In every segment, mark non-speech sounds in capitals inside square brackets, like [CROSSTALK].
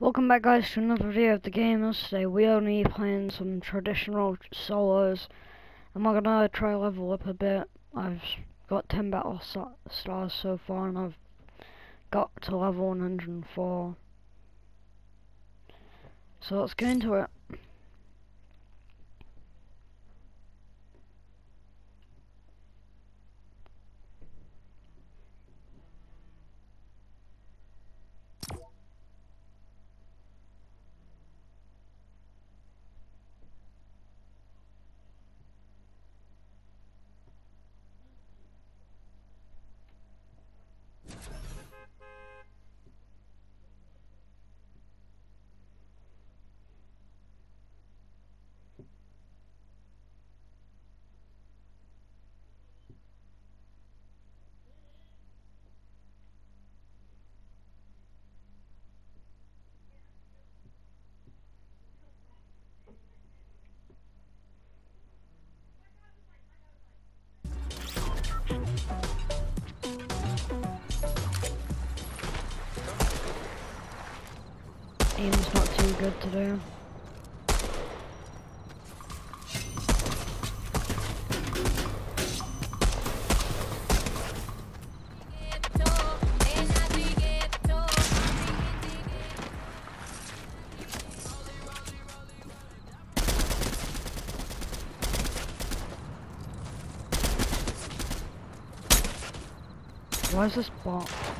Welcome back guys to another video of the gamers. Today we are only playing some traditional solos and we're gonna try level up a bit. I've got 10 battle stars so far and I've got to level 104. So let's get into it. Aim's not too good today. Why is this bot?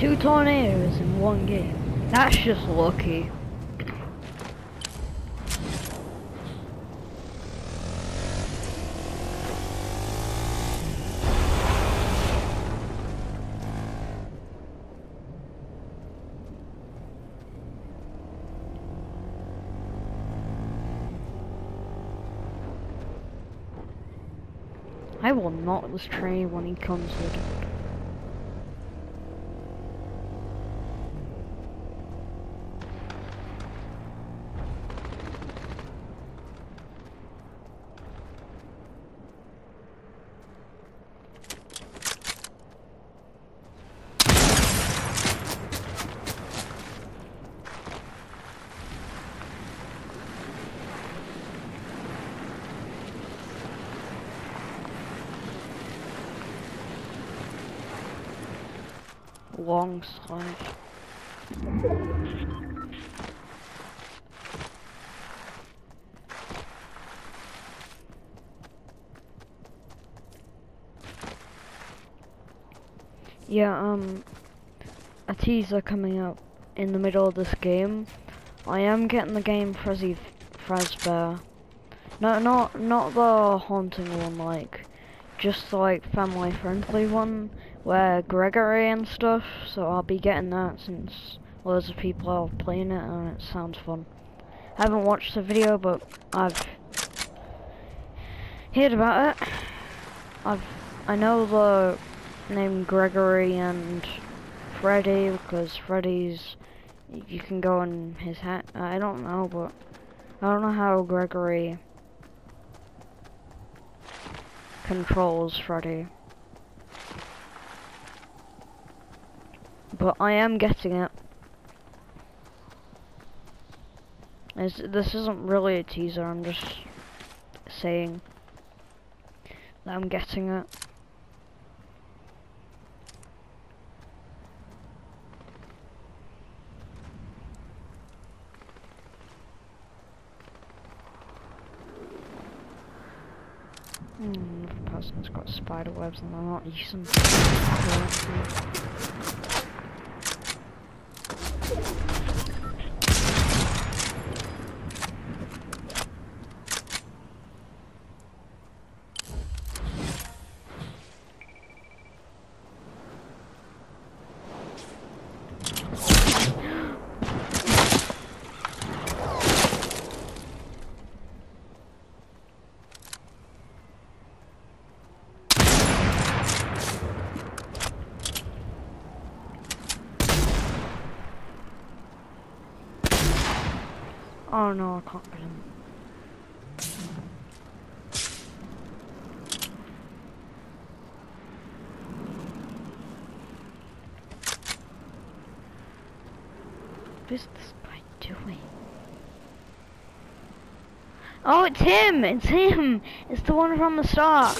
Two tornadoes in one game. That's just lucky. I will not lose train when he comes with it. Long slide. Yeah, um, a teaser coming up in the middle of this game. I am getting the game Fuzzy Fazbear. No, not not the haunting one, like just like family friendly one where Gregory and stuff, so I'll be getting that since loads of people are playing it and it sounds fun. I haven't watched the video, but I've heard about it. I've I know the name Gregory and Freddy because Freddy's you can go in his hat. I don't know, but I don't know how Gregory controls Freddy. But I am getting it. It's, this isn't really a teaser, I'm just saying that I'm getting it. Hmm, person's got spider webs and they're not using Oh no, I can't get him. What is this guy doing? Oh, it's him! It's him! It's the one from the start!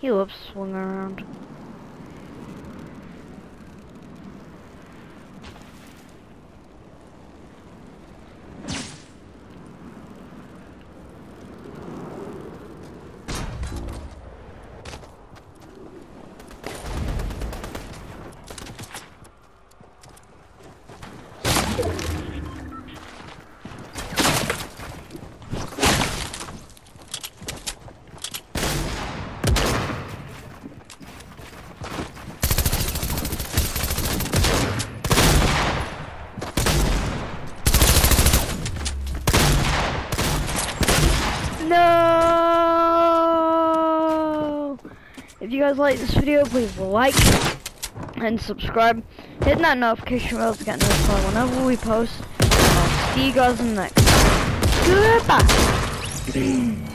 He loves swinging around. No! If you guys like this video, please like and subscribe. Hit that notification bell to get notified whenever we post. I'll see you guys in the next. Goodbye! [CLEARS THROAT]